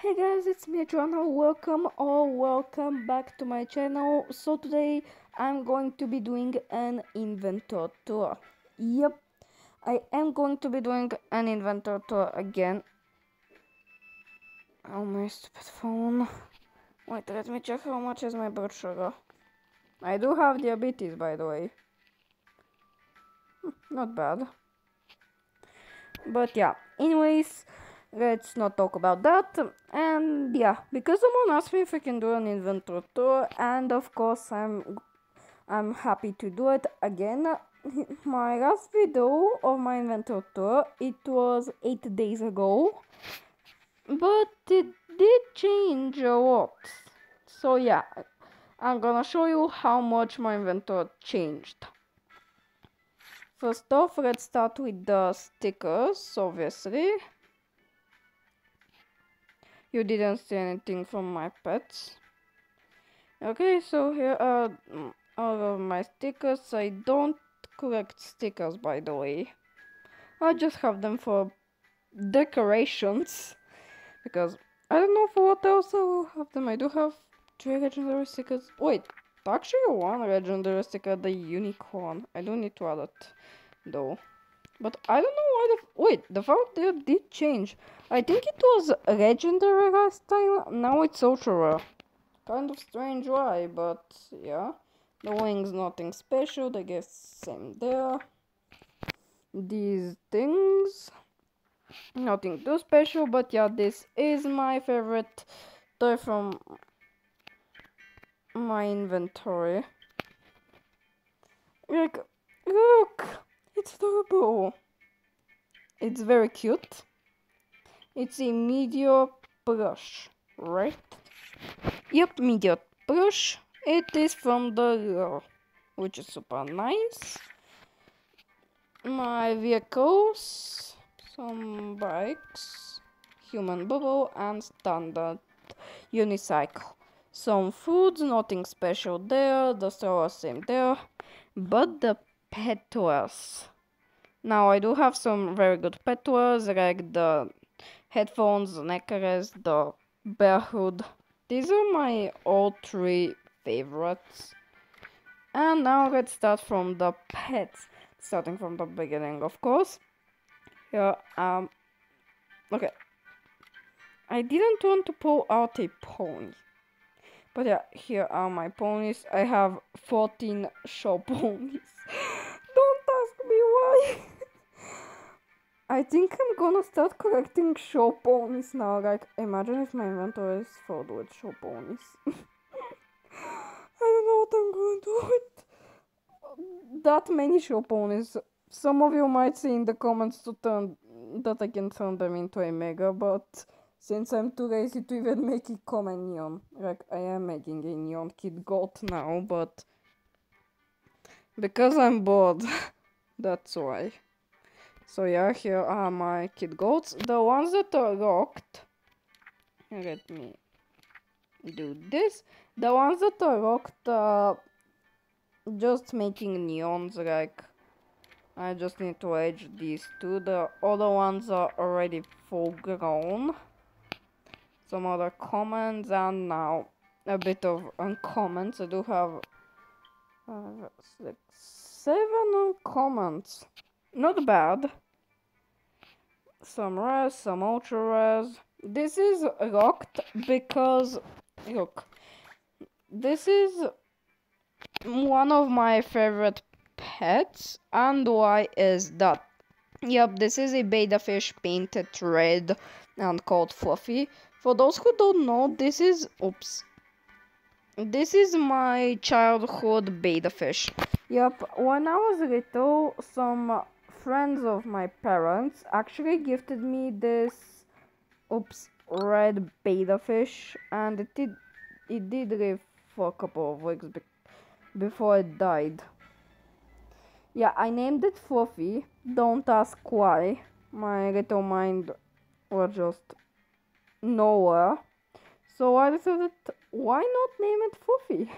Hey guys, it's me Joanna. Welcome or welcome back to my channel. So today I'm going to be doing an inventor tour. Yep, I am going to be doing an inventor tour again. Oh my stupid phone. Wait, let me check how much is my blood sugar. I do have diabetes by the way. Hmm, Not bad. But yeah, anyways, let's not talk about that. And yeah, because someone asked me if I can do an inventory tour, and of course I'm I'm happy to do it again. My last video of my inventory tour it was eight days ago, but it did change a lot. So yeah, I'm gonna show you how much my inventory changed. First off, let's start with the stickers, obviously. You didn't see anything from my pets. Okay, so here are all of my stickers. I don't collect stickers, by the way. I just have them for decorations. Because I don't know for what else I will have them. I do have three legendary stickers. Wait, actually one legendary sticker, the unicorn. I do need to add it though. But I don't know why the wait the fact there did change. I think it was legendary last time. Now it's ultra rare. Kind of strange why, but yeah. The wings nothing special. I guess same there. These things nothing too special, but yeah, this is my favorite toy from my inventory. Like, it's adorable. It's very cute. It's a media brush, right? Yep, media brush. It is from the Lure, which is super nice. My vehicles, some bikes, human bubble, and standard unicycle. Some foods, nothing special there. The store same there, but the pet toys. Now I do have some very good pet toys like the headphones, the the bear hood. These are my all three favorites. And now let's start from the pets. Starting from the beginning, of course. Here, um, okay. I didn't want to pull out a pony. But yeah, here are my ponies. I have 14 show ponies. Don't ask me why. I think I'm gonna start collecting show ponies now. Like, imagine if my inventory is filled with show ponies. I don't know what I'm gonna do with that many show ponies. Some of you might say in the comments to turn that I can turn them into a mega, but since I'm too lazy to even make it come a neon, like I am making a neon kid goat now, but because I'm bored, that's why. So yeah, here are my kid goats. The ones that are locked. Let me do this. The ones that are locked, uh, just making neons. Like I just need to edge these two. The other ones are already full grown. Some other comments and now a bit of uncommons. I do have five, six, seven uncommons. Not bad. Some rares, some ultra rares. This is locked because look, this is one of my favorite pets, and why is that? Yep, this is a betta fish painted red and called Fluffy. For those who don't know, this is oops. This is my childhood betta fish. Yep, when I was little, some friends of my parents actually gifted me this oops red betta fish and it did it did live for a couple of weeks be before it died. Yeah, I named it Fluffy. Don't ask why. My little mind was just nowhere. So I decided, why not name it Fluffy?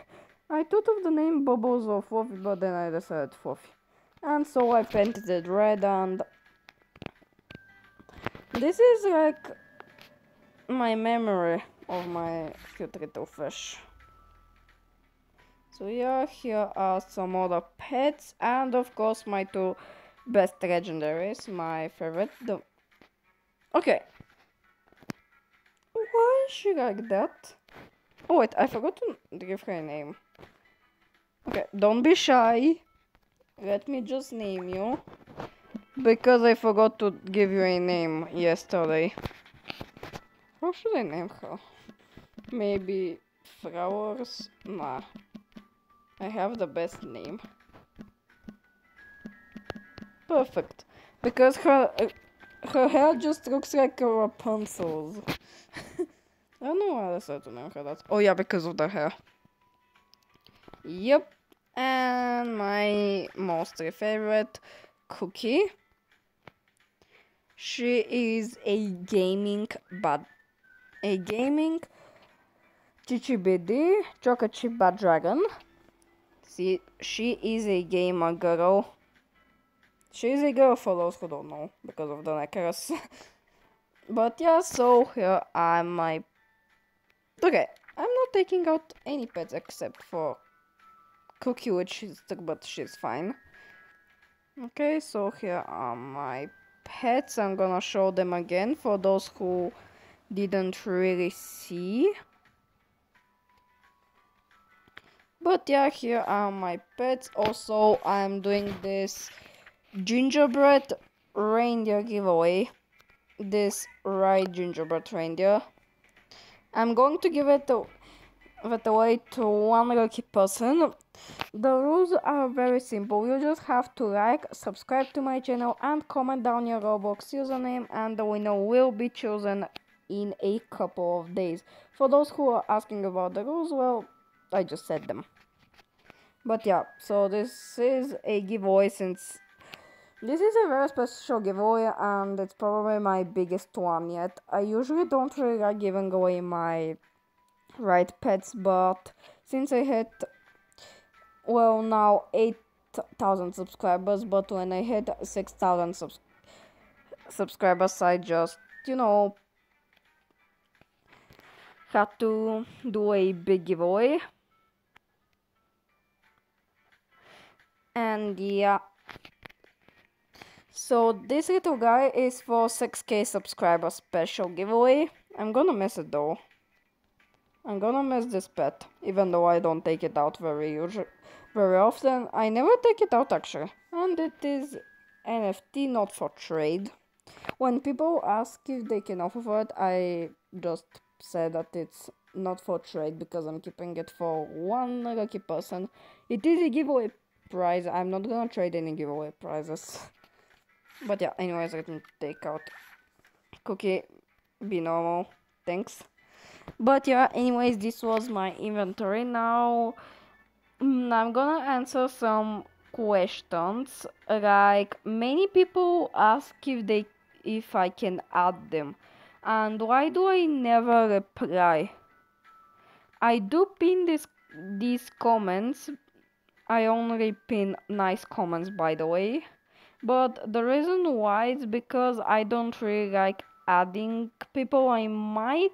I thought of the name Bubbles or Fluffy, but then I decided Fluffy. And so I painted it red and this is like my memory of my cute little fish. So yeah, here are some other pets and of course my two best legendaries, my favorite. The okay. Why is she like that? Oh wait, I forgot to give her a name. Okay, don't be shy. Let me just name you. Because I forgot to give you a name yesterday. How should I name her? Maybe flowers? Nah. I have the best name. Perfect. Because her uh, her hair just looks like Rapunzel's. I don't know why I said to name her that. Oh yeah, because of the hair. Yep. And my most favorite cookie. She is a gaming but a gaming Chichibidi Chocochiba Dragon. See, she is a gamer girl. She is a girl for those who don't know because of the necklace. but yeah, so here are my. Okay, I'm not taking out any pets except for Cookie, which is stuck, but she's fine. Okay, so here are my pets. I'm gonna show them again for those who didn't really see. But yeah, here are my pets. Also, I'm doing this gingerbread reindeer giveaway. This right gingerbread reindeer. I'm going to give it, it away to one lucky person. The rules are very simple. You just have to like, subscribe to my channel, and comment down your Roblox username, and the winner will be chosen in a couple of days. For those who are asking about the rules, well, I just said them. But yeah, so this is a giveaway since this is a very special giveaway and it's probably my biggest one yet. I usually don't really like giving away my right pets, but since I hit, well, now 8,000 subscribers, but when I hit 6,000 subs subscribers, I just, you know, had to do a big giveaway. And yeah. So this little guy is for 6k subscriber special giveaway. I'm gonna miss it though. I'm gonna miss this pet, even though I don't take it out very usually, very often. I never take it out actually, and it is NFT, not for trade. When people ask if they can offer for it, I just say that it's not for trade because I'm keeping it for one lucky person. It is a giveaway prize. I'm not gonna trade any giveaway prizes. But yeah, anyways, I can take out cookie. Be normal. Thanks. But yeah, anyways, this was my inventory. Now, mm, I'm gonna answer some questions. Like, many people ask if they if I can add them. And why do I never reply? I do pin this these comments. I only pin nice comments by the way. But the reason why is because I don't really like adding people. I might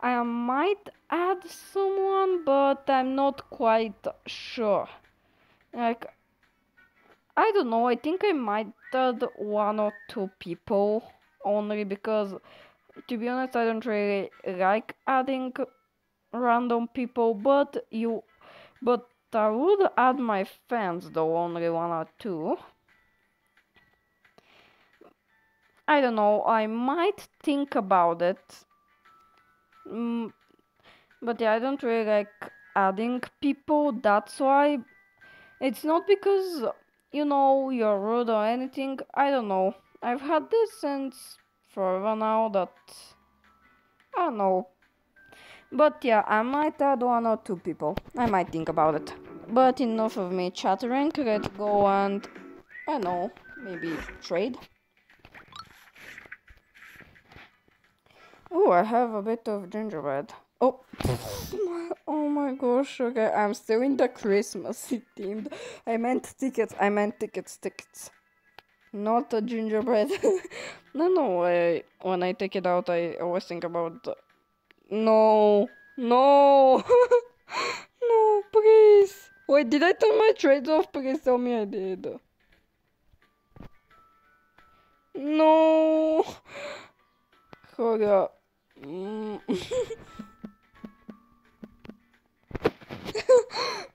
I might add someone, but I'm not quite sure. Like I don't know, I think I might add one or two people only because to be honest, I don't really like adding random people, but you, but I would add my fans though, only one or two. I don't know, I might think about it. Mm, but yeah, I don't really like adding people, that's why. It's not because, you know, you're rude or anything, I don't know. I've had this since forever now that I don't know. But yeah, I might add one or two people. I might think about it. But enough of me chattering. Let's go and I don't know, maybe trade. Oh, I have a bit of gingerbread. Oh, oh my gosh, okay, I'm still in the Christmas themed. I meant tickets, I meant tickets, tickets. not a gingerbread. no, no. I, when I take it out, I always think about. The... No, no, no, please. Wait, did I turn my trades off? Please tell me I did. No. Hold up. Mm.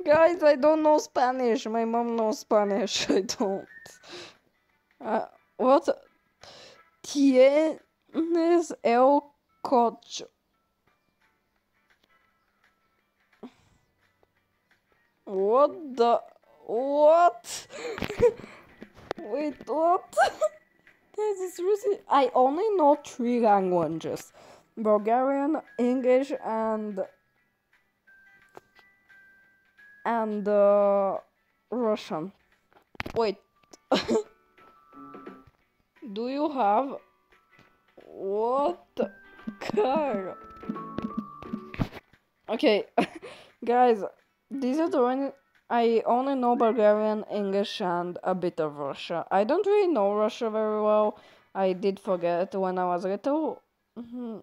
Guys, I don't know Spanish. My mom knows Spanish. I don't. Uh, what? Tienes el coche. What the? What? Wait, what? this is really. I only know three languages Bulgarian, English, and. and uh, Russian. Wait. Do you have. What car? Okay, guys, these are the one I only know Bulgarian, English, and a bit of Russia. I don't really know Russia very well. I did forget when I was little. Mm-hmm.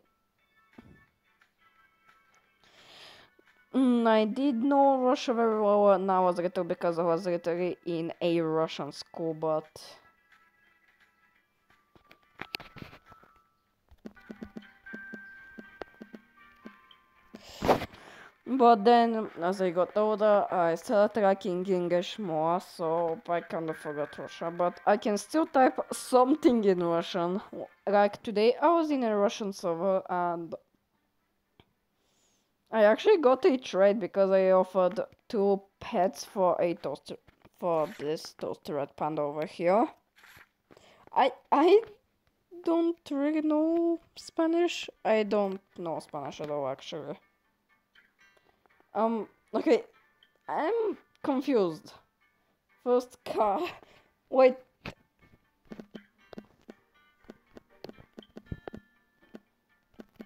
Mm, I did know Russia very well when I was little because I was literally in a Russian school, but. But then, as I got older, I started liking English more, so I kind of forgot Russian. But I can still type something in Russian. Like today, I was in a Russian server and I actually got a trade because I offered two pets for a toaster for this toaster red panda over here. I I don't really know Spanish. I don't know Spanish at all actually. Um, okay, I'm confused. First car. Wait.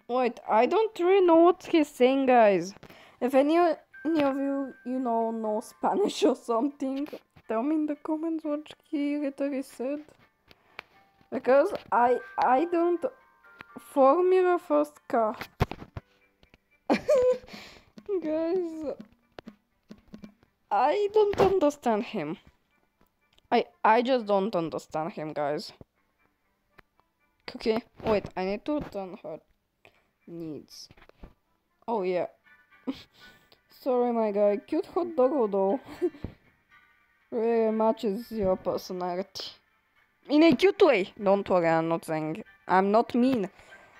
Wait, I don't really know what he's saying, guys. If any, any of you, you know, know Spanish or something, tell me in the comments what he literally said. Because I, I don't... Formula first car. Guys, I don't understand him. I I just don't understand him, guys. Okay, wait, I need to turn her needs. Oh yeah. Sorry, my guy. Cute hot dog though. really matches your personality. In a cute way. Don't worry, I'm not saying. I'm not mean.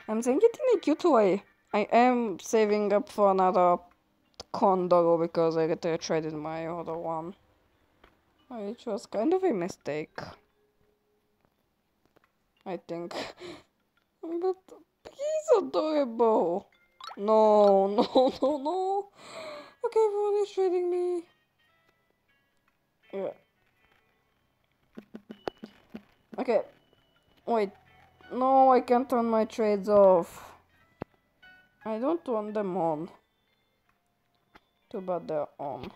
I'm saying it in a cute way. I am saving up for another Condor because I traded my other one. Which was kind of a mistake. I think. but he's adorable. No, no, no, no. Okay, everyone is trading me. Yeah. Okay. Wait. No, I can't turn my trades off. I don't want them on. Too bad they're on.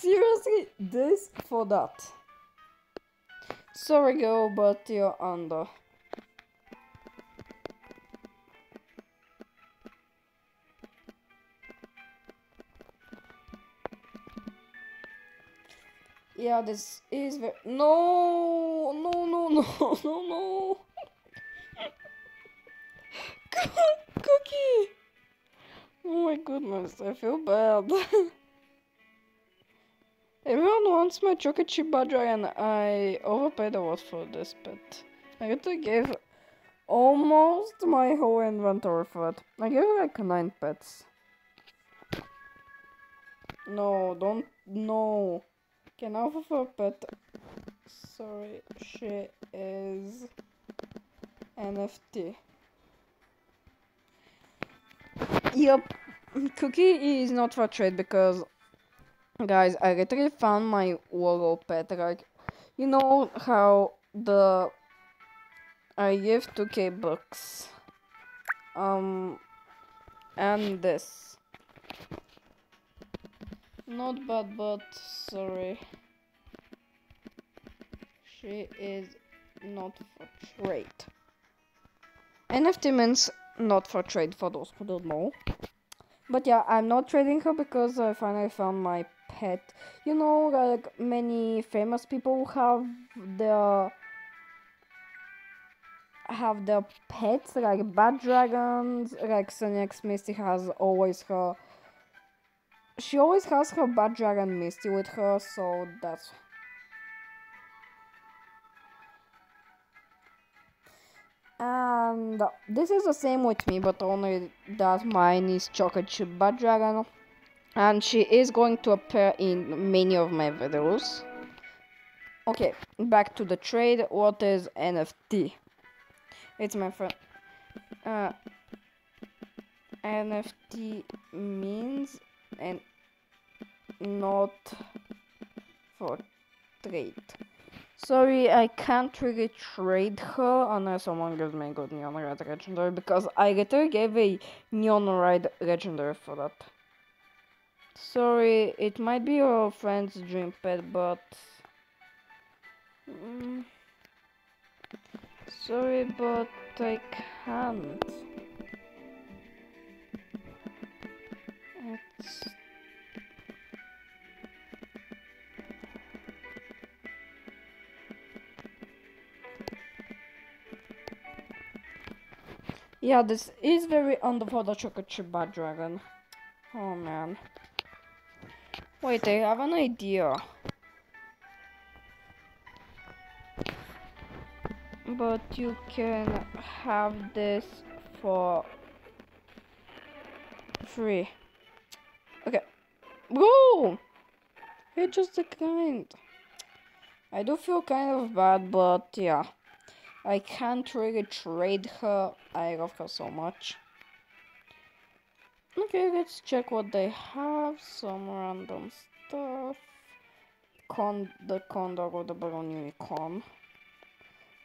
Seriously, this for that. Sorry girl, but you're under. Yeah, this is very... No, no, no, no, no, no. Cookie! Oh my goodness, I feel bad. Everyone wants my chocolate chip badger and I overpaid a lot for this pet. I literally gave almost my whole inventory for it. I gave like nine pets. No, don't, no. Can I offer for pet. Sorry, she is NFT. Yep, Cookie is not for trade because, guys, I literally found my Wallow pet. Like, you know how the I give 2k books. Um, and this. Not bad, but sorry. She is not for trade. NFT means not for trade for those who don't know. But yeah, I'm not trading her because I finally found my pet. You know, like many famous people have their have their pets like bat dragons. Like Sonia X Misty has always her. She always has her bat dragon Misty with her, so that's And this is the same with me, but only that mine is chocolate chip bat dragon. And she is going to appear in many of my videos. Okay, back to the trade. What is NFT? It's my friend. Uh, NFT means and not for trade. Sorry, I can't really trade her unless someone gives me a good Neon Red Legendary because I literally gave a Neon Red Legendary for that. Sorry, it might be your friend's dream pet, but... Mm, sorry, but I can't. It's Yeah, this is very for the chocolate chip dragon. Oh man. Wait, I have an idea. But you can have this for free. Okay. Whoa! It just declined. I do feel kind of bad, but yeah. I can't really trade her. I love her so much. Okay, let's check what they have. Some random stuff. Con the condor or the balloon unicorn.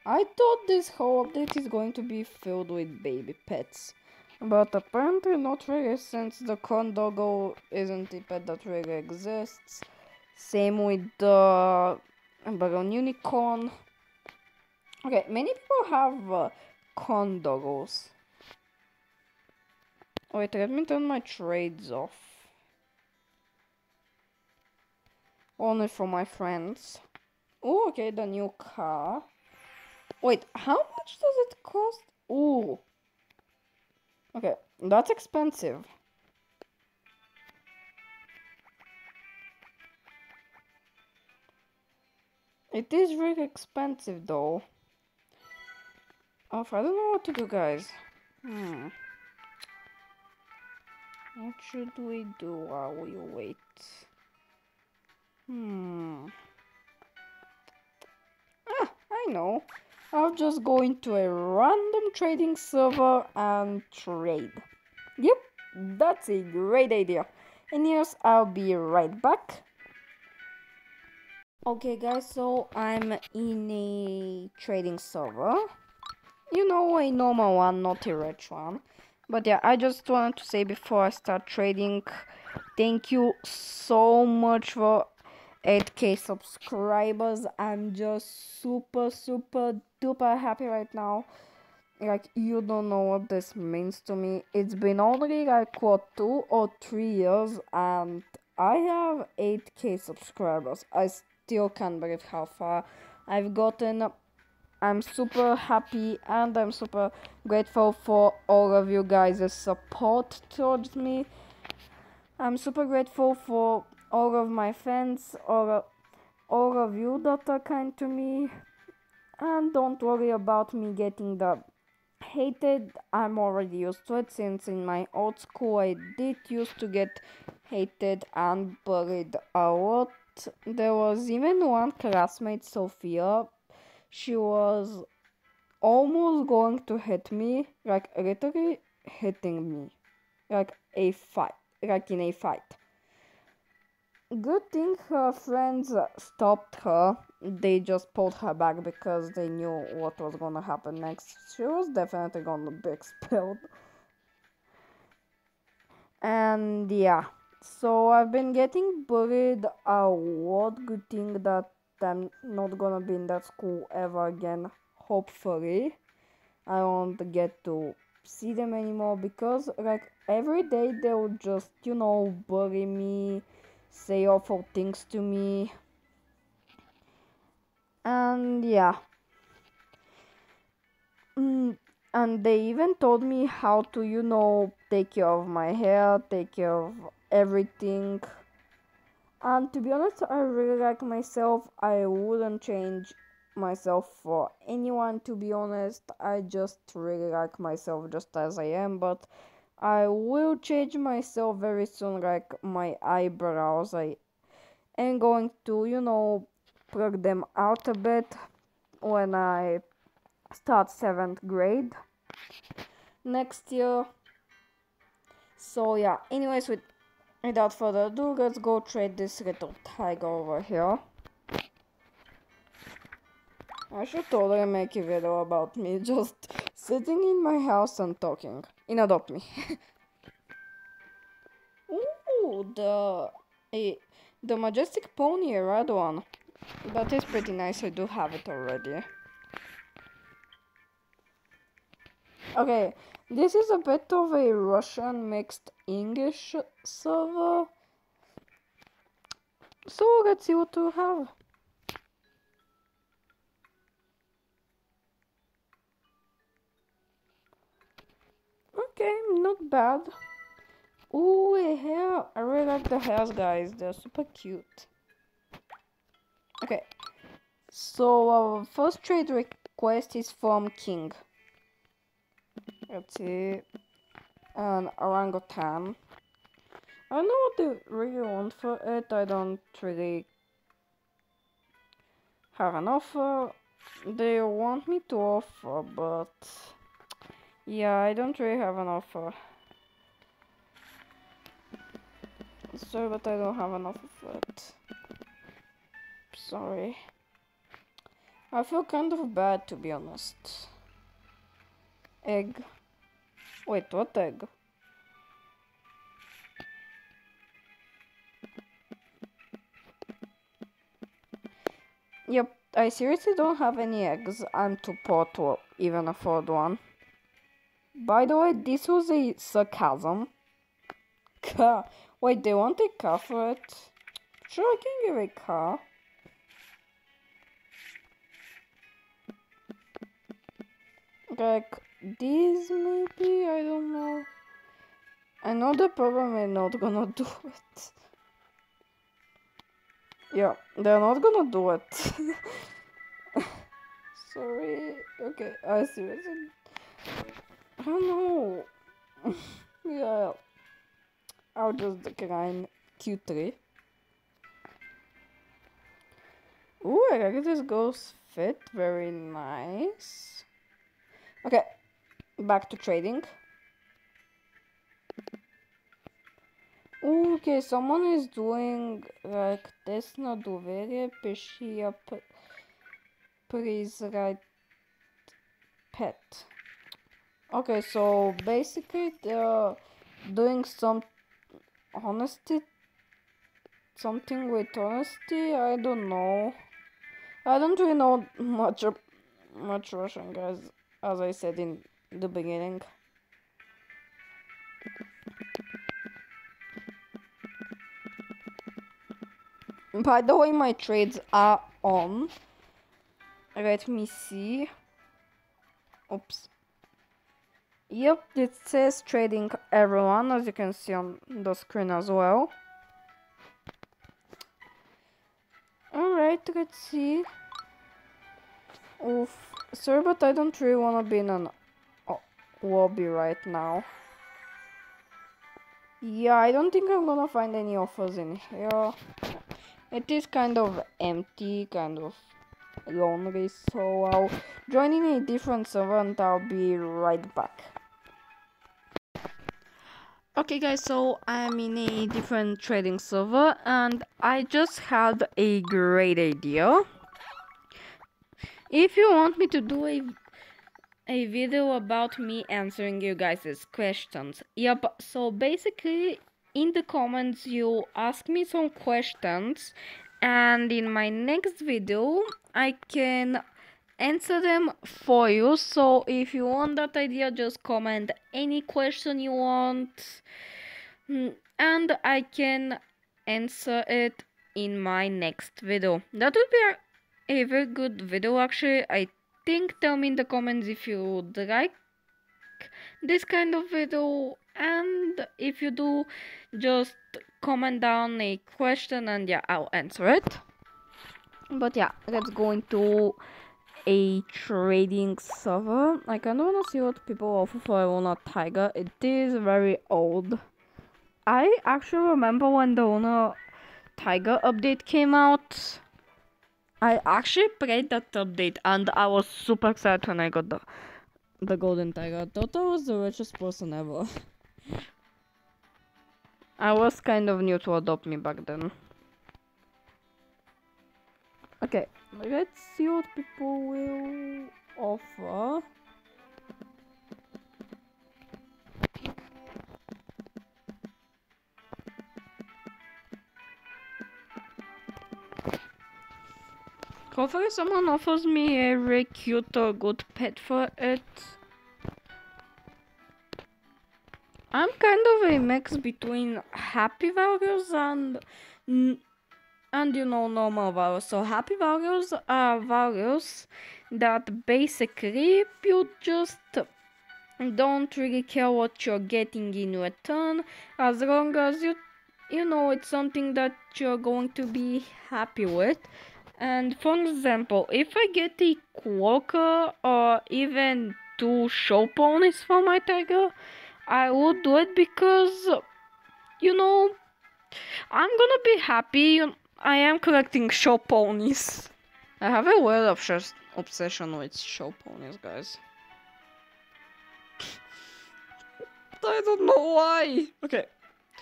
I thought this whole update is going to be filled with baby pets. But apparently not really since the Condoggo isn't a pet that really exists. Same with the balloon unicorn. Okay, many people have uh, condoggles. Wait, let me turn my trades off. Only for my friends. Oh, okay, the new car. Wait, how much does it cost? Oh. Okay, that's expensive. It is really expensive though. Off, I don't know what to do, guys. Hmm. What should we do while we wait? Hmm. Ah, I know. I'll just go into a random trading server and trade. Yep, that's a great idea. And yes, I'll be right back. Okay guys, so I'm in a trading server you know, a normal one, not a rich one. But yeah, I just wanted to say before I start trading, thank you so much for 8k subscribers. I'm just super, super duper happy right now. Like, you don't know what this means to me. It's been only like, what, two or three years, and I have 8k subscribers. I still can't believe how far I've gotten I'm super happy and I'm super grateful for all of you guys' support towards me. I'm super grateful for all of my fans, all of, all of you that are kind to me. And don't worry about me getting the hated. I'm already used to it since in my old school I did used to get hated and bullied a lot. There was even one classmate, Sophia, she was almost going to hit me, like literally hitting me, like a fight, like in a fight. Good thing her friends stopped her. They just pulled her back because they knew what was gonna happen next. She was definitely gonna be expelled. And yeah, So I've been getting bullied a lot. Good thing that I'm not gonna be in that school ever again. Hopefully, I won't get to see them anymore because like every day they'll just you know bully me, say awful things to me, and yeah. Mm, and they even told me how to you know take care of my hair, take care of everything. And to be honest, I really like myself. I wouldn't change myself for anyone, to be honest. I just really like myself just as I am, but I will change myself very soon, like my eyebrows. I am going to, you know, plug them out a bit when I start seventh grade next year. So yeah, anyways, with without further ado, let's go trade this little tiger over here. I should totally make a video about me just sitting in my house and talking. In Adopt Me. Ooh, the the majestic pony, a red one. That is pretty nice. I do have it already. Okay, this is a bit of a Russian mixed English server. So let's see what we have. Okay, not bad. Ooh, a hare. I really like the hares, guys. They're super cute. Okay. So our first trade request is from King. Let's see. An orangutan. I don't know what they really want for it. I don't really have an offer. They want me to offer, but yeah, I don't really have an offer. Sorry, but I don't have an offer for it. Sorry. I feel kind of bad to be honest. Egg. Wait, what egg? Yep, I seriously don't have any eggs. I'm too poor to even afford one. By the way, this was a sarcasm. Car. Wait, they want a car for it? Sure, I can give a car. Like, these maybe? I don't know. I know the problem is not gonna do it. Yeah, they're not gonna do it. Sorry. Okay, I seriously. I don't know. yeah. I'll just decline Q3. Ooh, I like this ghost fit. Very nice. Okay, back to trading. Okay, someone is doing like this na doverje, up. Please, right pet. Okay, so basically they're doing some honesty, something with honesty, I don't know. I don't really know much, much Russian guys, as I said in the beginning. By the way, my trades are on. Let me see. Oops. Yep, it says trading everyone, as you can see on the screen as well. Alright, let's see. Oof. Sorry, but I don't really want to be in an lobby right now. Yeah, I don't think I'm gonna find any offers in here. It is kind of empty, kind of lonely, so I'll join in a different server and I'll be right back. Okay guys, so I'm in a different trading server and I just had a great idea. If you want me to do a a video about me answering you guys' questions. Yep, so basically in the comments you ask me some questions and in my next video I can answer them for you. So if you want that idea just comment any question you want mm, and I can answer it in my next video. That would be a, a very good video actually. I think tell me in the comments if you would like this kind of video. And if you do just comment down a question and yeah I'll answer it. But yeah let's go into a trading server. I kind of want to see what people offer for a Iona Tiger. It is very old. I actually remember when the Iona Tiger update came out I actually played that update and I was super excited when I got the the golden tiger. I was the richest person ever. I was kind of new to adopt me back then. Okay, let's see what people will offer. Hopefully someone offers me a very cute or good pet for it. I'm kind of a mix between happy values and and you know normal values. So happy values are values that basically you just don't really care what you're getting in return as long as you you know it's something that you're going to be happy with and for example, if I get a Quokka or even two show ponies for my tiger, I would do it because, you know, I'm gonna be happy. I am collecting show ponies. I have a weird obs obsession with show ponies, guys. I don't know why. Okay,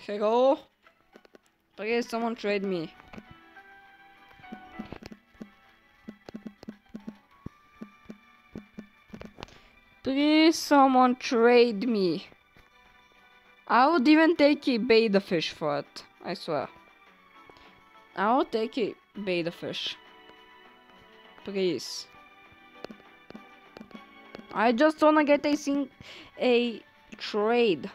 hello. Please, someone trade me. Please someone trade me. I would even take a betta fish for it. I swear. I will take a betta fish. Please. I just wanna get a sing a trade.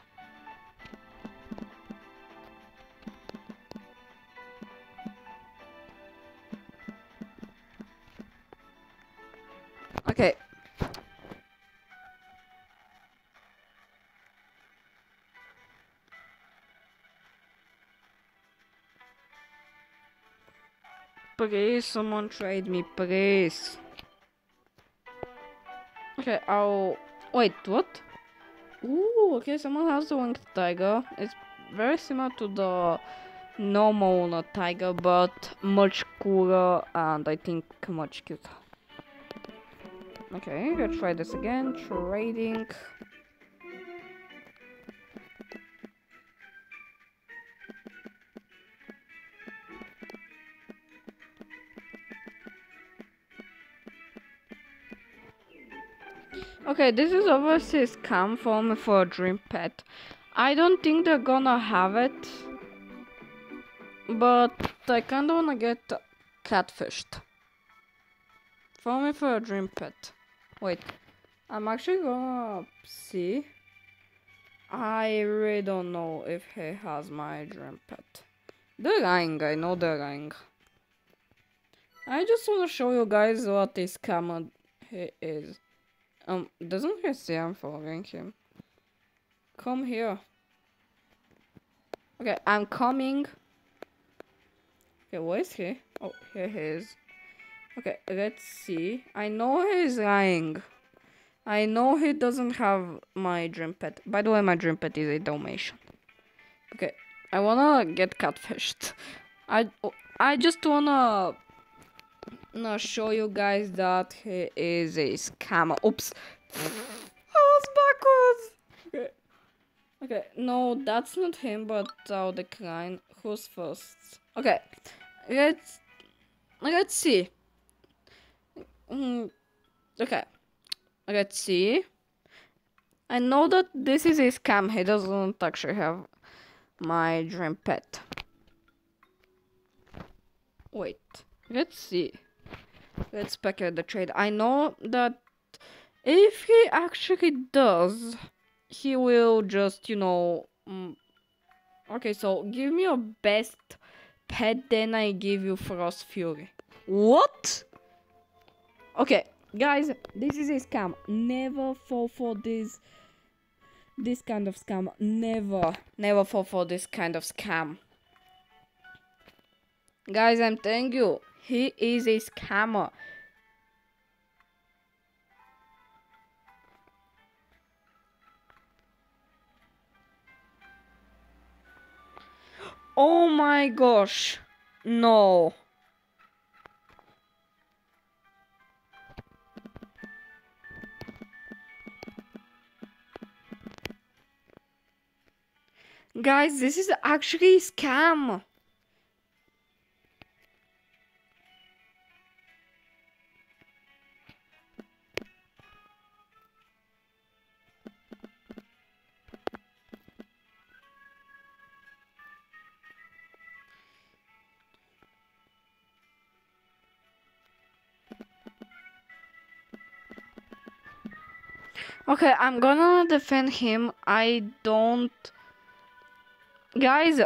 Please, someone trade me, please. Okay, I'll... Wait, what? Ooh, okay, someone has the winged tiger. It's very similar to the normal tiger, but much cooler and I think much cuter. Okay, let's try this again. Trading. Okay, this is obviously a for me for a dream pet. I don't think they're gonna have it. But I kinda wanna get catfished. For me for a dream pet. Wait, I'm actually gonna see. I really don't know if he has my dream pet. They're lying, I know they're lying. I just wanna show you guys what a scammer he is. Um, doesn't he say I'm following him? Come here. Okay, I'm coming. Okay, where is he? Oh, here he is. Okay, let's see. I know he's lying. I know he doesn't have my dream pet. By the way, my dream pet is a Dalmatian. Okay, I wanna get catfished. I, I just wanna now show you guys that he is a scammer. Oops. I was backwards. Okay. Okay, no, that's not him, but I'll decline. Who's first? Okay, let's let's see. Mm, okay, let's see. I know that this is a scam. He doesn't actually have my dream pet. Wait, let's see. Let's back at the trade. I know that if he actually does, he will just, you know. Mm, okay, so give me your best pet, then I give you Frost Fury. What? Okay, guys, this is a scam. Never fall for this this kind of scam. Never, never fall for this kind of scam. Guys, I'm telling you, he is a scammer. Oh my gosh. No. Guys, this is actually a scam. Okay, I'm gonna defend him. I don't. Guys,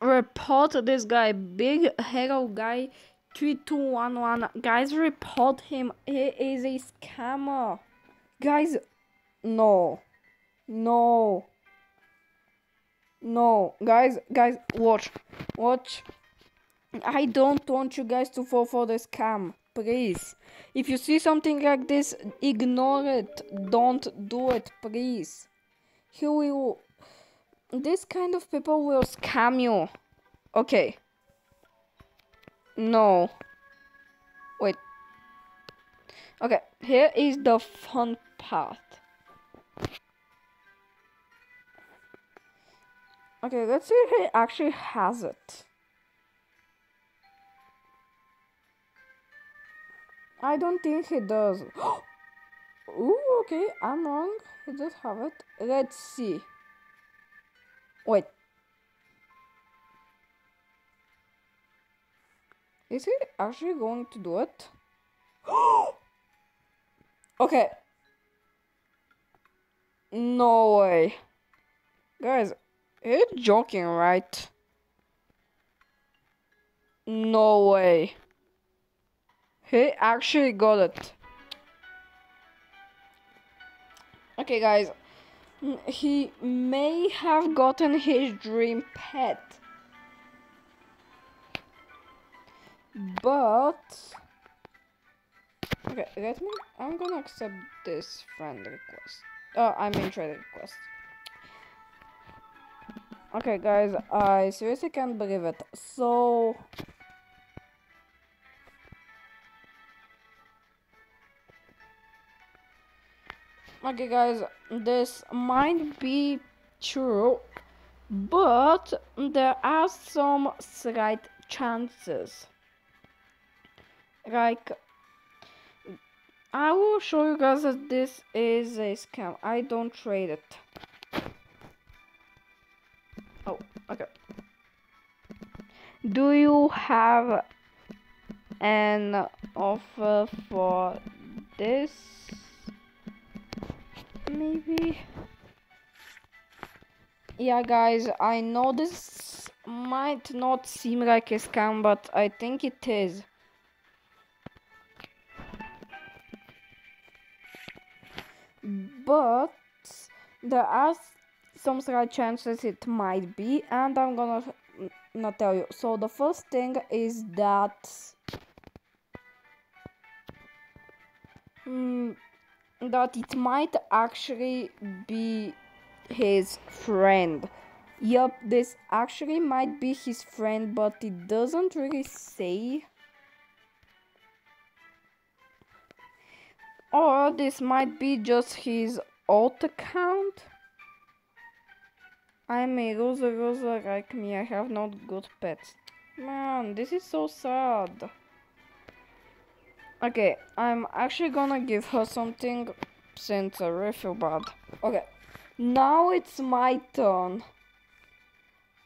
report this guy. Big hero guy. 3211. Guys, report him. He is a scammer. Guys, no. No. No. Guys, guys, watch. Watch. I don't want you guys to fall for the scam please. If you see something like this, ignore it. Don't do it, please. He will. This kind of people will scam you. Okay. No. Wait. Okay, here is the fun part. Okay, let's see if he actually has it. I don't think he does. Ooh, okay, I'm wrong. He does have it. Let's see. Wait. Is he actually going to do it? okay. No way. Guys, you're joking, right? No way. He actually got it. Okay, guys. He may have gotten his dream pet. But... Okay, let me... I'm gonna accept this friend request. Oh, I mean trade request. Okay, guys, I seriously can't believe it. So... Okay guys, this might be true, but there are some slight chances. Like, I will show you guys that this is a scam. I don't trade it. Oh, okay. Do you have an offer for this? Maybe. Yeah guys i know this might not seem like a scam but i think it is. But there are some slight chances it might be and i'm gonna not tell you. So the first thing is that mm, that it might actually be his friend. Yup, this actually might be his friend, but it doesn't really say. Or this might be just his alt account. I'm a loser, loser like me. I have not good pets. Man, this is so sad. Okay, I'm actually gonna give her something since I really feel bad. Okay, now it's my turn.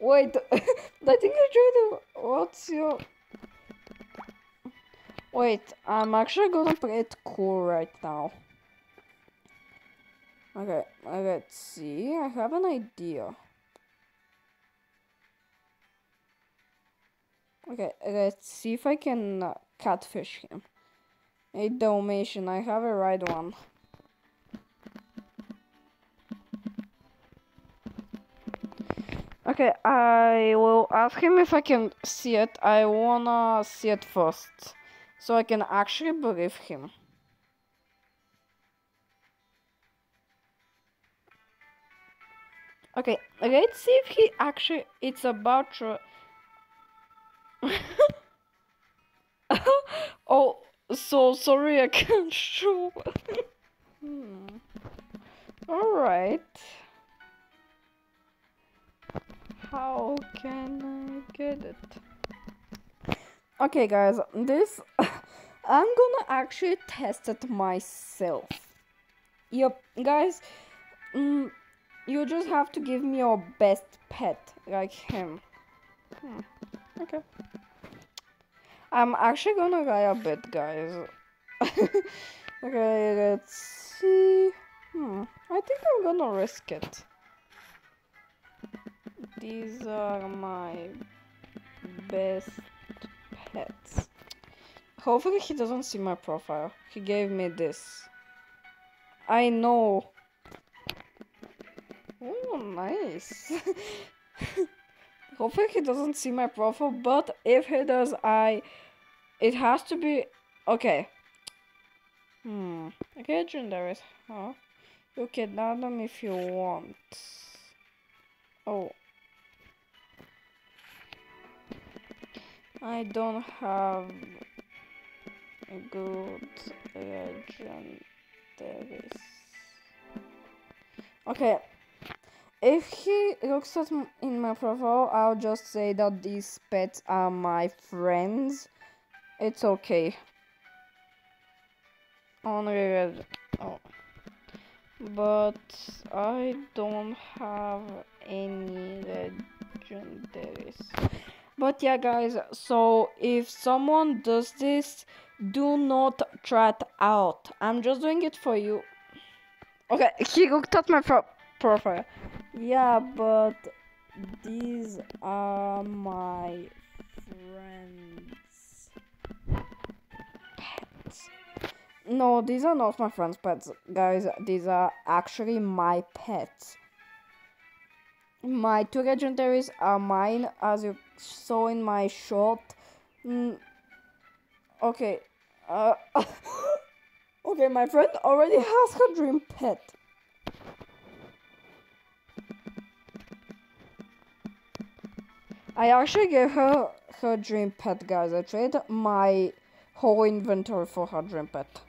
Wait, I think I tried to. What's your. Wait, I'm actually gonna play it cool right now. Okay, let's see. I have an idea. Okay, let's see if I can uh, catfish him. A Dalmatian, I have a right one. Okay, I will ask him if I can see it. I wanna see it first, so I can actually believe him. Okay, let's see if he actually it's about to. oh, so sorry I can't show. hmm. All right. How can I get it? Okay, guys, this I'm gonna actually test it myself. Yep, guys, mm, you just have to give me your best pet, like him. Hmm. Okay. I'm actually gonna lie a bit, guys. okay, let's see. Hmm, I think I'm gonna risk it. These are my best pets. Hopefully he doesn't see my profile. He gave me this. I know. Oh, nice. Hopefully he doesn't see my profile, but if he does, I... It has to be... Okay. Hmm. Okay, legendaries, huh? You can add them if you want. Oh. I don't have a good legendaries. Okay. If he looks at in my profile, I'll just say that these pets are my friends. It's okay. Only. Oh. But I don't have any legendaries. But yeah, guys, so if someone does this, do not try it out. I'm just doing it for you. Okay, he looked at my pro profile. Yeah, but these are my friends' pets. No, these are not my friends' pets, guys. These are actually my pets. My two legendaries are mine, as you saw in my shot. Mm, okay. Uh, okay, my friend already has her dream pet. I actually gave her her dream pet, guys. I traded my whole inventory for her dream pet.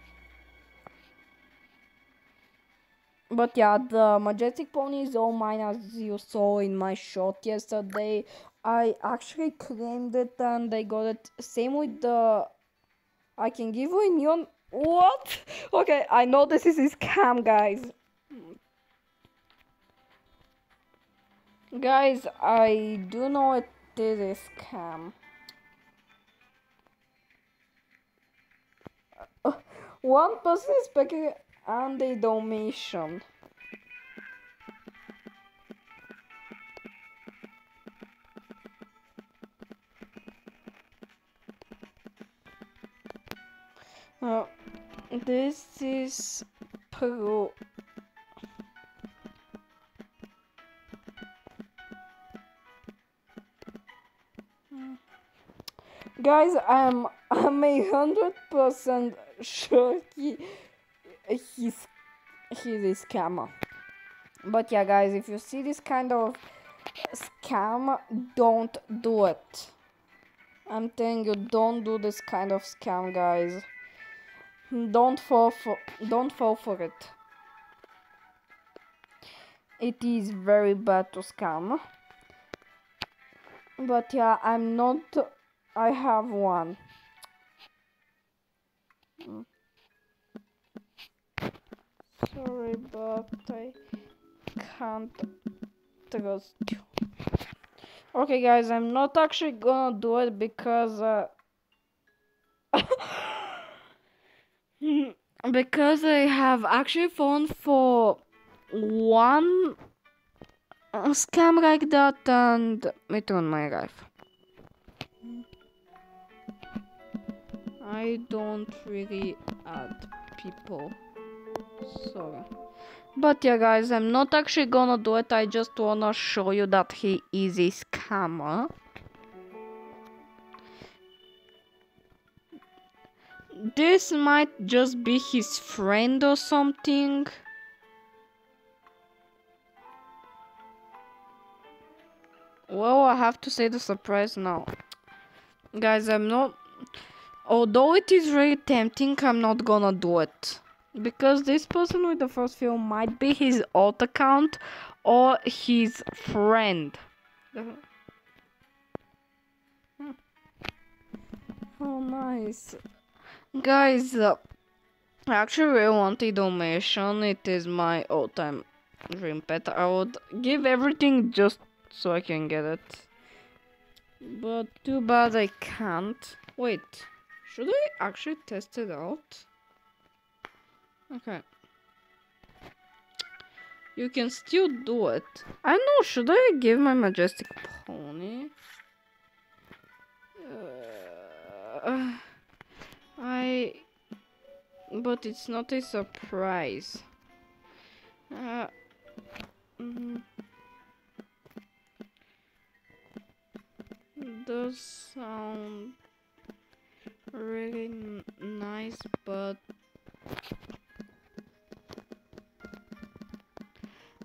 But yeah, the majestic pony is all mine as you saw in my shot yesterday. I actually claimed it and I got it. Same with the... I can give you. What? Okay, I know this is a scam, guys. Guys, I do know it is a scam. Uh, one person is picking and a Dalmatian. Uh, this is Peru. Guys, I'm I'm a hundred percent sure he he's he's a scammer. But yeah, guys, if you see this kind of scam, don't do it. I'm telling you, don't do this kind of scam, guys. Don't fall for don't fall for it. It is very bad to scam. But yeah, I'm not. I have one. Sorry, but I can't trust you. Okay, guys, I'm not actually gonna do it because uh, because I have actually fallen for one scam like that and it ruined my life. I don't really add people. Sorry. But yeah, guys, I'm not actually gonna do it. I just wanna show you that he is a scammer. This might just be his friend or something. Well, I have to say the surprise now. Guys, I'm not... Although it is really tempting, I'm not gonna do it. Because this person with the first film might be his alt account or his friend. Oh, nice. Guys, uh, I actually really want a Dalmatian. It is my all-time dream pet. I would give everything just so I can get it. But too bad I can't. Wait, should I actually test it out? Okay. You can still do it. I know, should I give my majestic pony? Uh, I... But it's not a surprise. Uh, mm, does sound really nice, but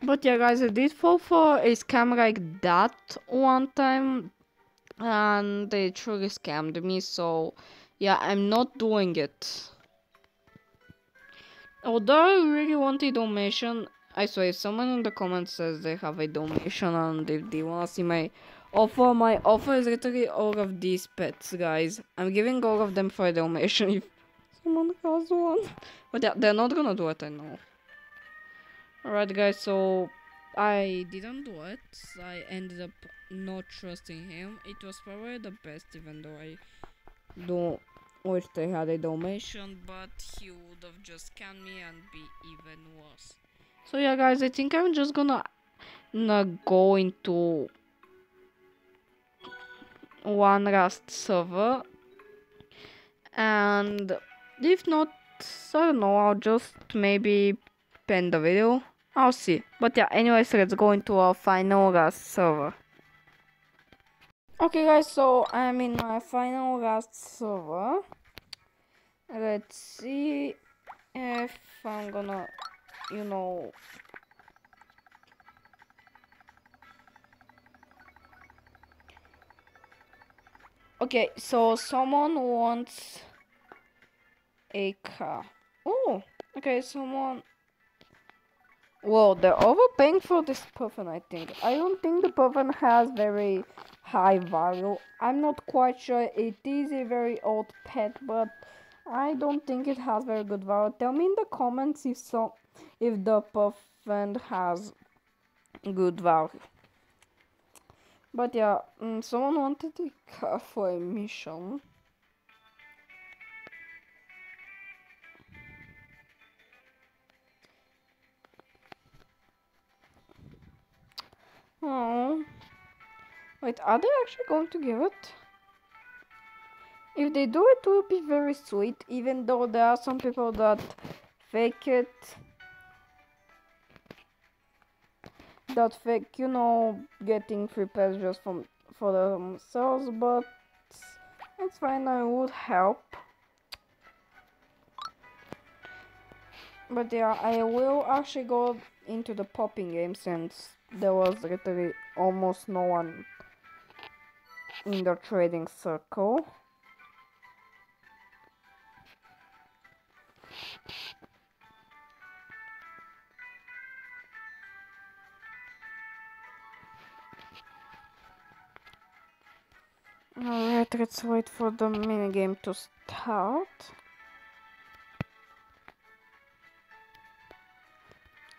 But yeah, guys, I did fall for a scam like that one time, and they truly scammed me. So yeah, I'm not doing it. Although I really want a Dalmatian, I swear, if someone in the comments says they have a Dalmatian and if they wanna see my offer, my offer is literally all of these pets, guys. I'm giving all of them for a Dalmatian if someone has one. But yeah, they're not gonna do it, I know. Alright guys, so I didn't do it. I ended up not trusting him. It was probably the best even though I don't wish they had a Dalmatian, but he would have just scanned me and be even worse. So yeah guys, I think I'm just gonna not go into one last server and if not I don't know I'll just maybe pen the video I'll see. But yeah, anyways, let's go into our final last server. Okay guys, so I'm in my final last server. Let's see if I'm gonna, you know... Okay, so someone wants a car. Oh, okay, someone well, they're overpaying for this puffin, I think. I don't think the puffin has very high value. I'm not quite sure. It is a very old pet, but I don't think it has very good value. Tell me in the comments if so, if the puffin has good value. But yeah, mm, someone wanted a car for a mission. Oh. Wait, are they actually going to give it? If they do, it will be very sweet, even though there are some people that fake it. That fake, you know, getting free pets just from for themselves, but it's fine, I would help. But yeah, I will actually go into the popping game since there was literally almost no one in the trading circle. Alright, let's wait for the minigame to start.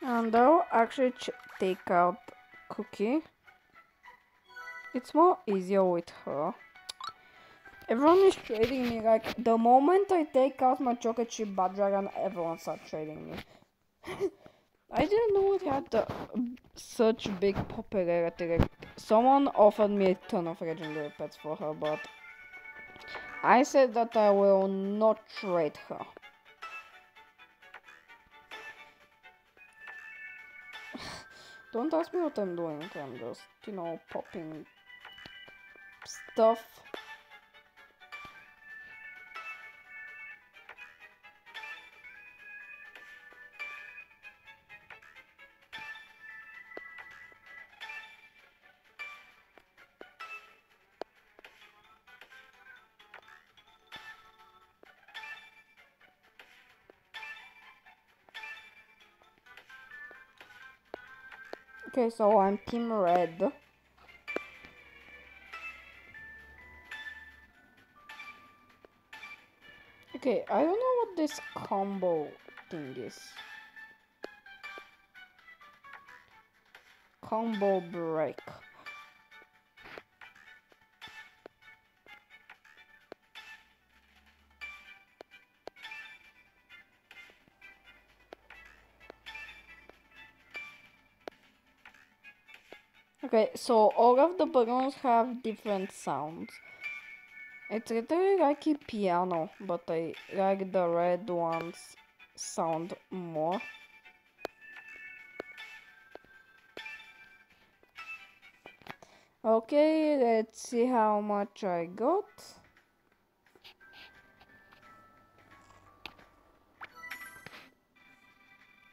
And I'll actually take out Cookie. it's more easier with her. Everyone is trading me, like, the moment I take out my chocolate chip bat dragon, everyone starts trading me. I didn't know it had the, um, such big popularity. Someone offered me a ton of legendary pets for her, but I said that I will not trade her. Don't ask me what I'm doing. I'm just, you know, popping stuff. Okay, so I'm team red. Okay, I don't know what this combo thing is. Combo break. Okay, so all of the balloons have different sounds. It's literally like a piano, but I like the red ones sound more. Okay, let's see how much I got.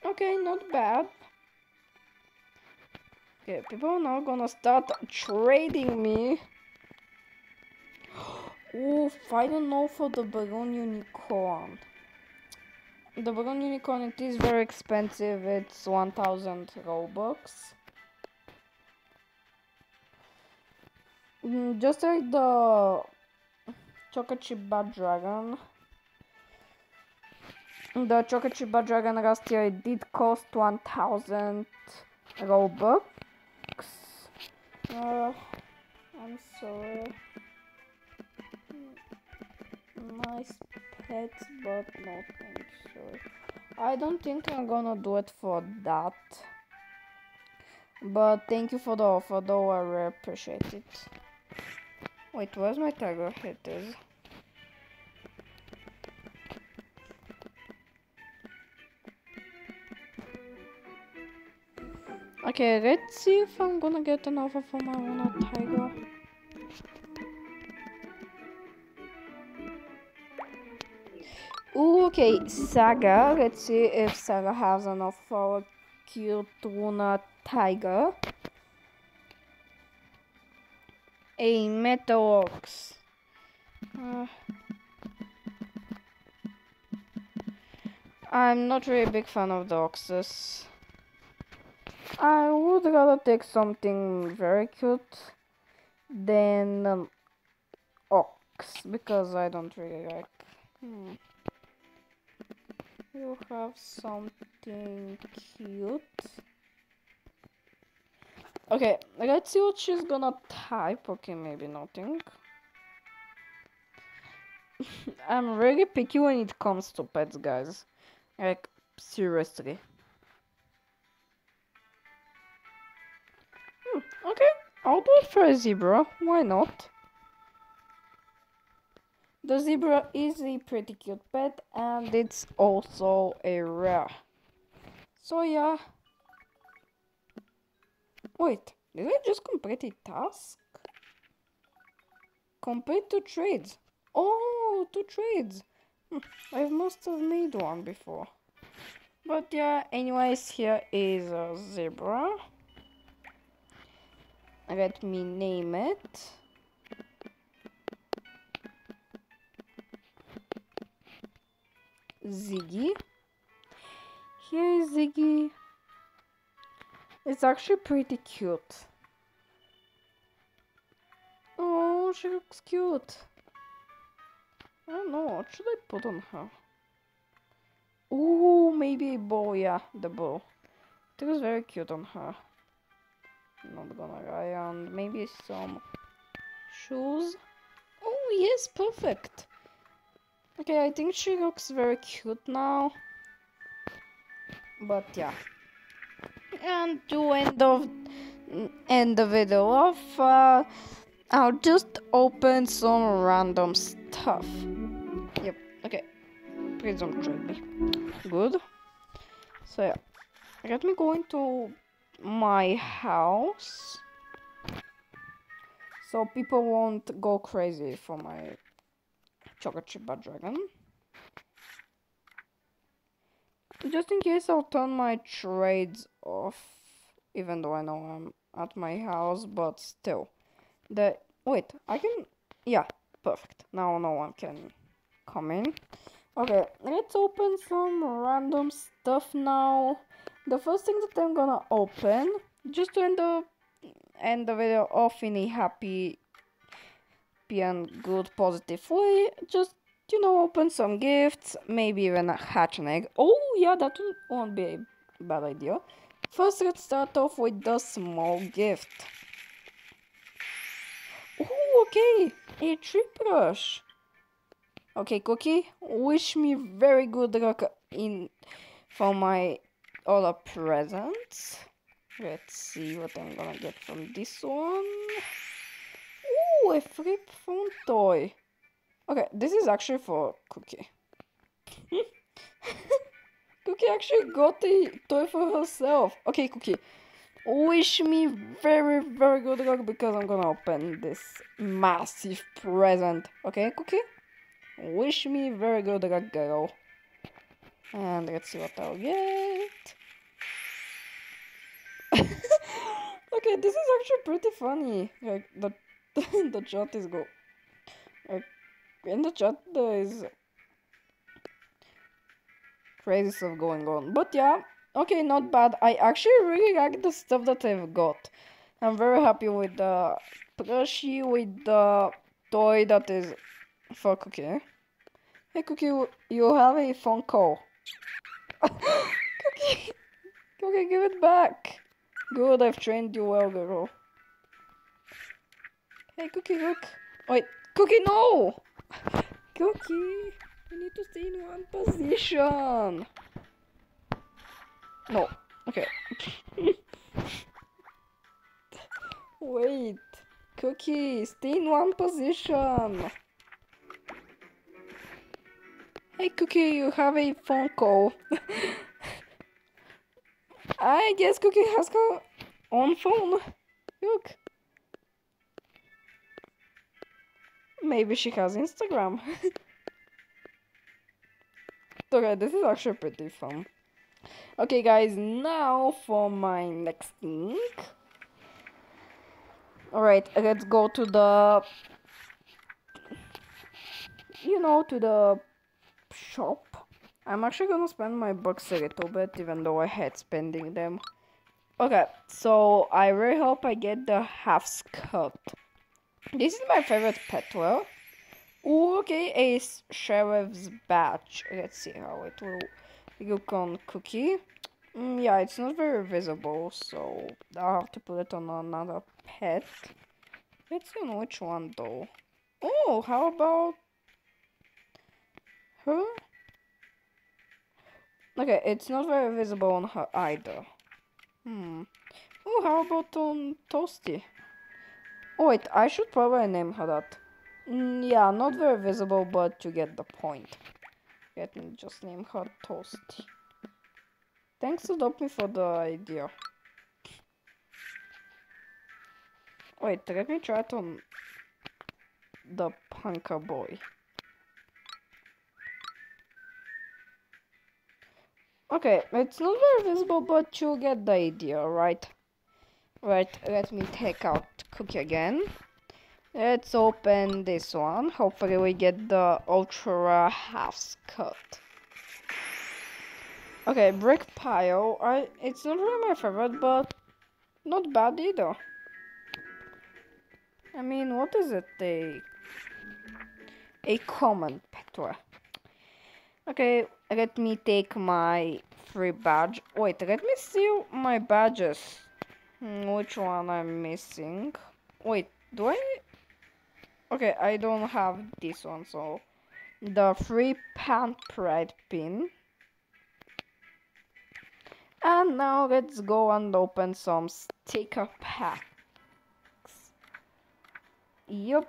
Okay, not bad. Okay, people are now gonna start trading me. Oof, I don't know for the balloon unicorn. The balloon unicorn, it is very expensive. It's 1000 Robux. Mm, just like the Bat Dragon. The Bat Dragon last year it did cost 1000 Robux. Uh, I'm sorry. Nice pets, but no thanks. I don't think I'm gonna do it for that. But thank you for the offer, though. I really appreciate it. Wait, where's my tiger? It is. Okay, let's see if I'm gonna get an offer for my own tiger. Ooh, okay, Saga. Let's see if Saga has an offer for a cute tuna tiger. A Metal Ox. Uh, I'm not really a big fan of the oxes. I would rather take something very cute than an ox because I don't really like. Hmm. You have something cute. Okay, let's see what she's gonna type. Okay, maybe nothing. I'm really picky when it comes to pets, guys. Like, seriously. I'll do it for a zebra. Why not? The zebra is a pretty cute pet and it's also a rare. So yeah. Wait, did I just complete a task? Complete two trades. Oh, two trades. Hm, I must have made one before. But yeah, anyways, here is a zebra. Let me name it. Ziggy. Here is Ziggy. It's actually pretty cute. Oh, she looks cute. I don't know, what should I put on her? Oh, maybe a bow, yeah, the bow. It was very cute on her. Not gonna lie, and maybe some shoes. Oh, yes, perfect. Okay, I think she looks very cute now. But yeah. And to end of end the video off, uh, I'll just open some random stuff. Yep, okay. Please don't trade me. Good. So yeah. Let me go into my house. So people won't go crazy for my chocolate chip dragon. Just in case I'll turn my trades off. Even though I know I'm at my house, but still. The wait, I can yeah, perfect. Now no one can come in. Okay, let's open some random stuff now. The first thing that I'm gonna open, just to end the end the video off in a happy, and good, positive way, just you know, open some gifts, maybe even a hatch an egg. Oh yeah, that won't be a bad idea. First, let's start off with the small gift. Oh, okay, a tree brush. Okay, Cookie, wish me very good luck in for my other presents. Let's see what I'm gonna get from this one. Ooh, a flip phone toy. Okay, this is actually for Cookie. Cookie actually got the toy for herself. Okay, Cookie. Wish me very, very good luck because I'm gonna open this massive present. Okay, Cookie? Wish me very good luck, girl. And let's see what I'll get. okay, this is actually pretty funny. Like, the, the chat is go. Like, in the chat there is crazy stuff going on. But yeah, okay, not bad. I actually really like the stuff that I've got. I'm very happy with the plushie, with the toy that is for Cookie. Hey Cookie, you have a phone call. Cookie, Cookie, give it back. Good, I've trained you well, girl. Hey Cookie, look. Wait, Cookie, no! Cookie! You need to stay in one position. No. Okay. Wait. Cookie, stay in one position. Hey Cookie, you have a phone call. I guess Cookie has her own phone. Look. Maybe she has Instagram. okay, this is actually pretty fun. Okay, guys, now for my next thing. Alright, let's go to the... You know, to the shop. I'm actually gonna spend my bucks a little bit, even though I hate spending them. Okay, so I really hope I get the half skirt. This is my favorite pet well. Ooh, okay, a sheriff's badge. Let's see how it will look on Cookie. Mm, yeah, it's not very visible, so I'll have to put it on another pet. Let's see on which one though. Oh, how about her? Okay, it's not very visible on her either. Hmm. Oh, how about on Toasty? Oh wait, I should probably name her that. Mm, yeah, not very visible, but you get the point. Let me just name her Toasty. Thanks to Adopt for the idea. Wait, let me try it on the punker boy. Okay, it's not very visible, but you get the idea, right? Right, let me take out cookie again. Let's open this one. Hopefully we get the ultra half cut. Okay, brick pile. I it's not really my favorite, but not bad either. I mean, what is it? A a common petra. Okay, let me take my free badge. Wait, let me see my badges. Hmm, which one I'm missing? Wait, do I? Okay, I don't have this one, so the free pan pride pin. And now let's go and open some sticker packs. Yup.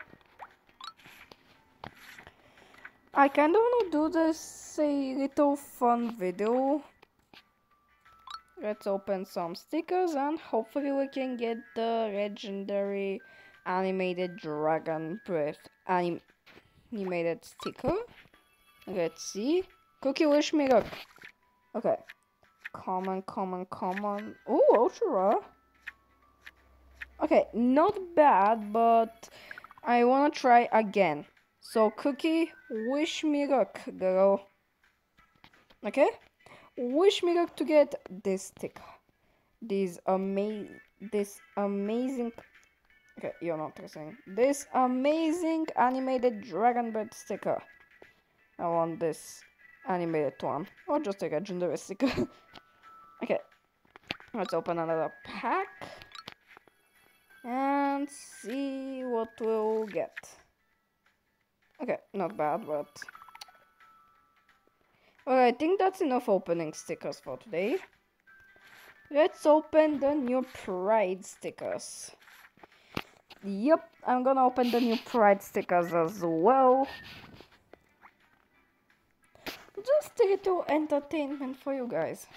I kind of want to do this a little fun video. Let's open some stickers and hopefully we can get the legendary animated dragon breath anim animated sticker. Let's see. Cookie wish me luck. Okay. Common, common, common. Oh, ultra. Okay, not bad, but I wanna try again. So, Cookie, wish me luck, girl. Okay? Wish me luck to get this sticker. This ama this amazing Okay, you're not listening. This amazing animated dragon bird sticker. I want this animated one. Or just a legendary sticker. okay. Let's open another pack. And see what we'll get. Okay, not bad, but... Well, I think that's enough opening stickers for today. Let's open the new Pride stickers. Yep, I'm gonna open the new Pride stickers as well. Just a little entertainment for you guys.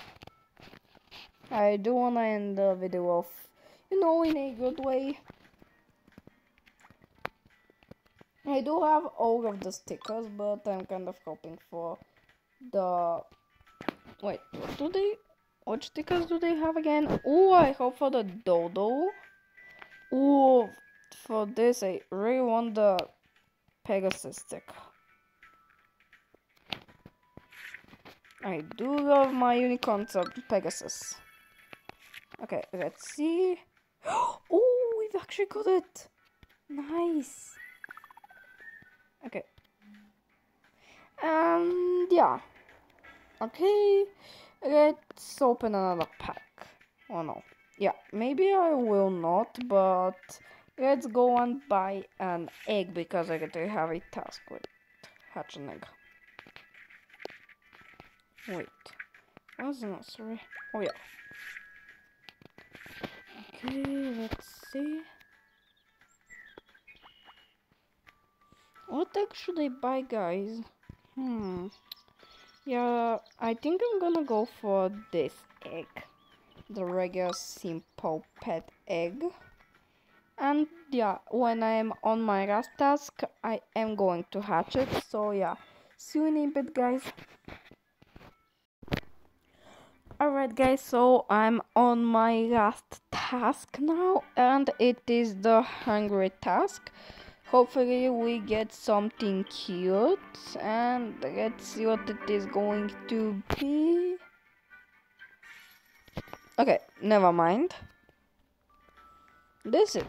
I do wanna end the video off, you know, in a good way. I do have all of the stickers, but I'm kind of hoping for the... Wait, what do they... What stickers do they have again? Oh, I hope for the Dodo. Oh, for this, I really want the Pegasus stick. I do love my unicorn of Pegasus. Okay, let's see. Oh, we've actually got it. Nice. Okay. And yeah. Okay, let's open another pack. Oh no. Yeah, maybe I will not, but let's go and buy an egg because I get to have a task with hatch an egg. Wait, was the nursery? Oh yeah. Okay, let's see. What egg should I buy, guys? Hmm. Yeah, I think I'm gonna go for this egg. The regular simple pet egg. And yeah, when I'm on my last task, I am going to hatch it. So yeah, see you in a bit, guys. Alright guys, so I'm on my last task now and it is the hungry task. Hopefully we get something cute and let's see what it is going to be. Okay, never mind. This is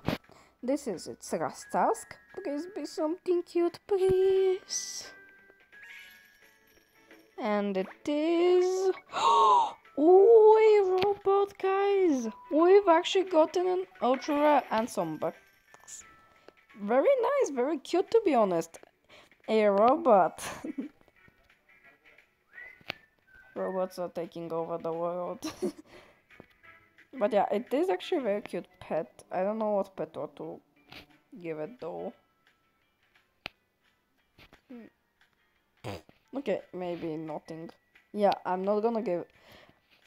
this is its last task. Please be something cute, please. And it is Oh, a robot, guys! We've actually gotten an ultra and some bucks. Very nice, very cute to be honest. A robot. Robots are taking over the world. but yeah, it is actually a very cute pet. I don't know what pet to give it though. Hmm. Okay, maybe nothing. Yeah, I'm not gonna give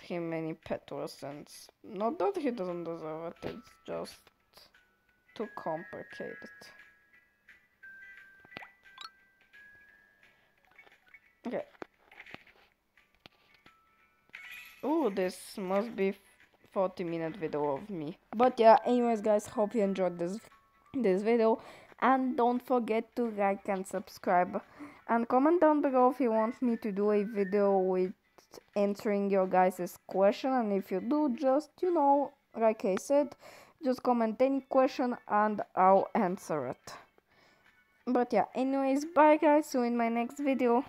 him any pet since not that he doesn't deserve it, it's just too complicated. Okay. Oh, this must be 40 minute video of me. But yeah, anyways guys, hope you enjoyed this this video and don't forget to like and subscribe and comment down below if you want me to do a video with answering your guys' question and if you do just you know like I said just comment any question and I'll answer it. But yeah anyways bye guys see you in my next video